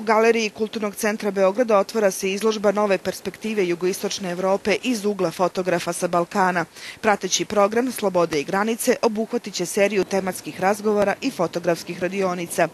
U Galeriji Kulturnog centra Beograda otvara se izložba nove perspektive jugoistočne Evrope iz ugla fotografa sa Balkana. Prateći program Slobode i granice obuhvatit će seriju tematskih razgovora i fotografskih radionica.